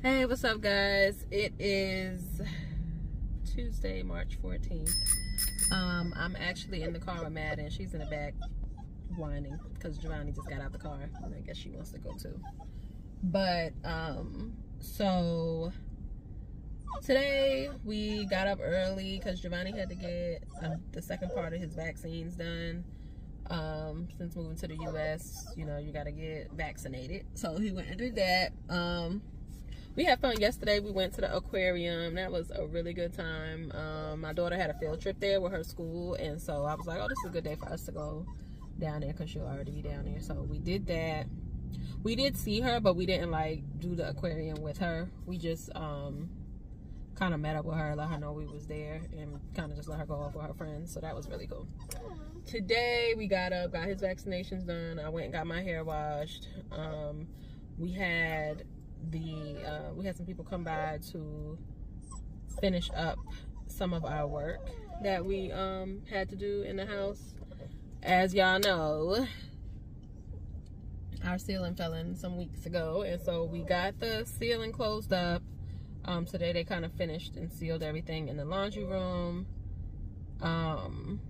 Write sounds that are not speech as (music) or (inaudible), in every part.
Hey, what's up, guys? It is Tuesday, March 14th. Um, I'm actually in the car with Madyn. She's in the back whining because Giovanni just got out the car and I guess she wants to go too. But, um, so today we got up early because Giovanni had to get uh, the second part of his vaccines done. Um, since moving to the U.S., you know, you got to get vaccinated. So he went and did that. Um, we had fun yesterday. We went to the aquarium. That was a really good time. Um, my daughter had a field trip there with her school, and so I was like, "Oh, this is a good day for us to go down there because she'll already be down there." So we did that. We did see her, but we didn't like do the aquarium with her. We just um, kind of met up with her, let her know we was there, and kind of just let her go off with her friends. So that was really cool. Today we got up, got his vaccinations done. I went and got my hair washed. Um, we had the uh, we had some people come by to finish up some of our work that we um, had to do in the house. As y'all know, our ceiling fell in some weeks ago, and so we got the ceiling closed up. Um, today they kind of finished and sealed everything in the laundry room. Um,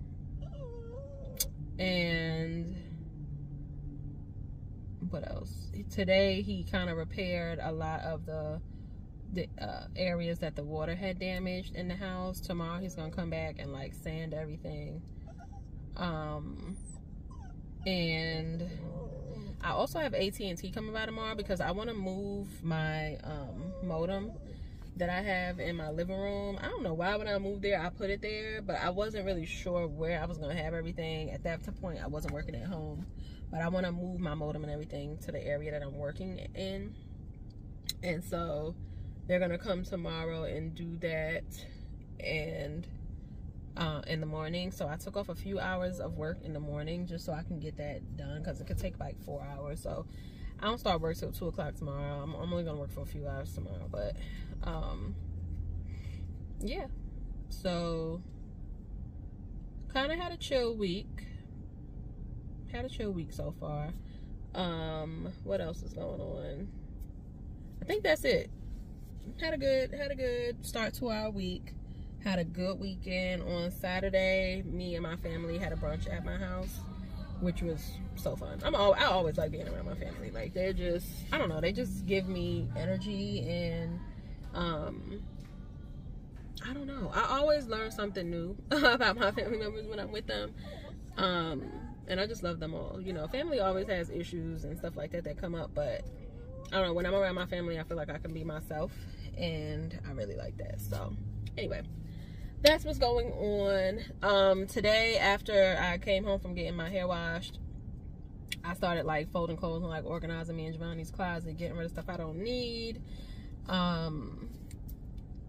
and what else? Today he kind of repaired a lot of the the uh, areas that the water had damaged in the house. Tomorrow he's gonna come back and like sand everything. Um, and I also have AT&T coming by tomorrow because I want to move my um, modem that I have in my living room. I don't know why when I moved there I put it there, but I wasn't really sure where I was gonna have everything. At that point I wasn't working at home. But I wanna move my modem and everything to the area that I'm working in. And so they're gonna come tomorrow and do that and uh, in the morning. So I took off a few hours of work in the morning just so I can get that done because it could take like four hours. So I don't start work till two o'clock tomorrow. I'm, I'm only gonna work for a few hours tomorrow, but um, yeah. So kind of had a chill week. Had a chill week so far. Um, what else is going on? I think that's it. Had a good had a good start to our week. Had a good weekend on Saturday. Me and my family had a brunch at my house which was so fun. I'm all, I always like being around my family. Like they're just I don't know, they just give me energy and um I don't know. I always learn something new (laughs) about my family members when I'm with them. Um and I just love them all. You know, family always has issues and stuff like that that come up, but I don't know, when I'm around my family, I feel like I can be myself and I really like that. So, anyway, that's what's going on. Um, today, after I came home from getting my hair washed, I started like folding clothes and like organizing me and Giovanni's closet, getting rid of stuff I don't need. Um,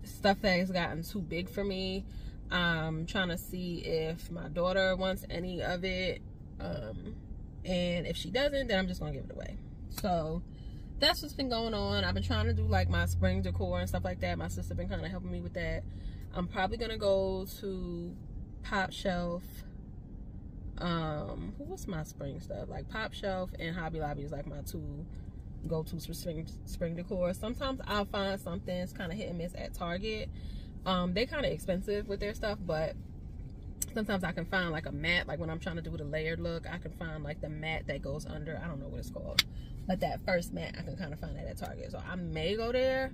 stuff that has gotten too big for me. I'm trying to see if my daughter wants any of it. Um, and if she doesn't, then I'm just gonna give it away. So that's what's been going on. I've been trying to do like my spring decor and stuff like that. My sister been kind of helping me with that. I'm probably gonna go to Pop Shelf. Um, what's my spring stuff? Like Pop Shelf and Hobby Lobby is like my two go-tos for spring spring decor. Sometimes I'll find something it's kind of hit and miss at Target. Um, they kind of expensive with their stuff, but sometimes I can find like a mat. Like when I'm trying to do the layered look, I can find like the mat that goes under. I don't know what it's called, but that first mat I can kind of find that at Target. So I may go there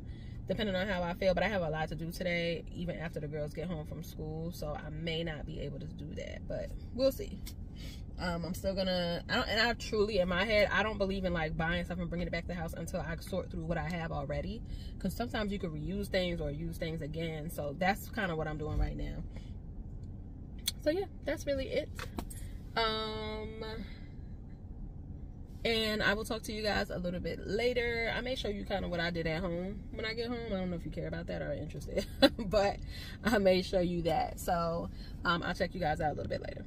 depending on how I feel. But I have a lot to do today, even after the girls get home from school. So I may not be able to do that, but we'll see. Um, I'm still gonna, I don't, and I truly, in my head, I don't believe in like buying stuff and bringing it back to the house until I sort through what I have already. Because sometimes you can reuse things or use things again. So that's kind of what I'm doing right now. So yeah, that's really it. Um, and I will talk to you guys a little bit later. I may show you kind of what I did at home when I get home. I don't know if you care about that or are interested, (laughs) but I may show you that. So um, I'll check you guys out a little bit later.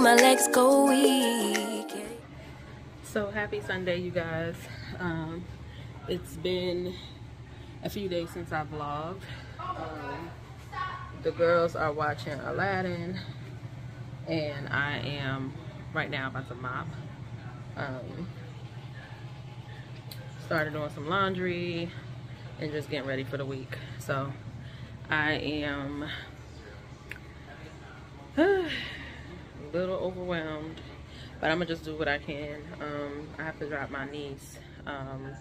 My legs go weak. So happy Sunday, you guys. Um, it's been a few days since I vlogged. Um, the girls are watching Aladdin and I am right now about to mop. Um, started doing some laundry and just getting ready for the week. So I am a (sighs) little overwhelmed, but I'm gonna just do what I can. Um, I have to drop my niece um,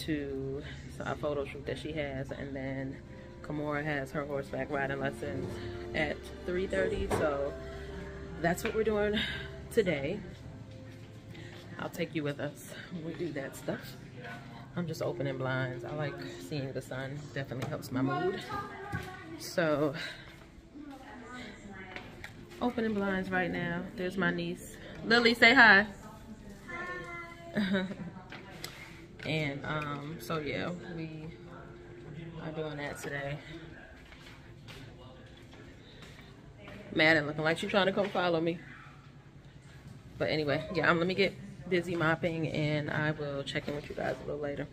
to a photo shoot that she has, and then Kimora has her horseback riding lessons at 3.30, so that's what we're doing today. I'll take you with us we do that stuff. I'm just opening blinds. I like seeing the sun. Definitely helps my mood. So, opening blinds right now. There's my niece. Lily, say hi. (laughs) and um, so yeah, we are doing that today. Madyn looking like she's trying to come follow me. But anyway, yeah, um, let me get busy mopping and I will check in with you guys a little later.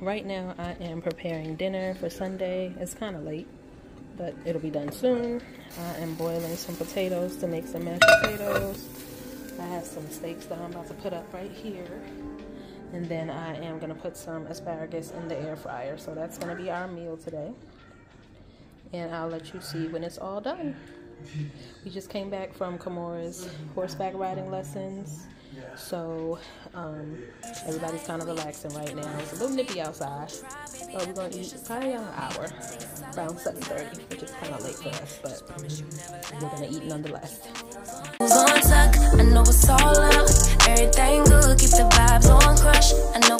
Right now I am preparing dinner for Sunday. It's kind of late, but it'll be done soon. I am boiling some potatoes to make some mashed potatoes. I have some steaks that I'm about to put up right here. And then I am gonna put some asparagus in the air fryer. So that's gonna be our meal today. And I'll let you see when it's all done. We just came back from Kimora's horseback riding lessons. So um, everybody's kind of relaxing right now. It's a little nippy outside. So we're going to eat probably an hour, around 7.30, which is kind of late for us, but we're going to eat nonetheless. I know it's all up, everything good, keep the vibes on crush. I know